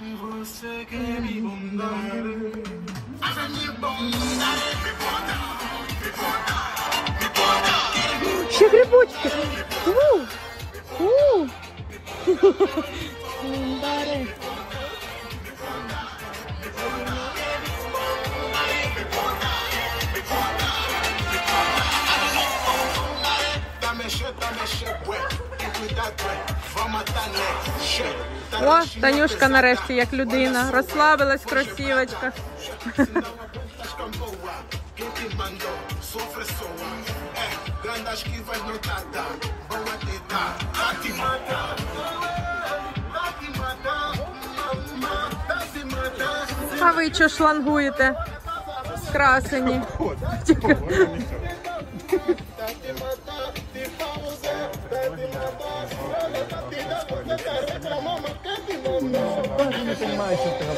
Você quer me bondar Faça me bondar Me bonda, me bonda, me bonda Che grebocca Uh, uh Bondare Dame shit, dame shit, ué Cuidado, ué О, Танюшка нарешті як людина. Розслабилась в. А ви що шлангуєте? Красені. Não tem mais então.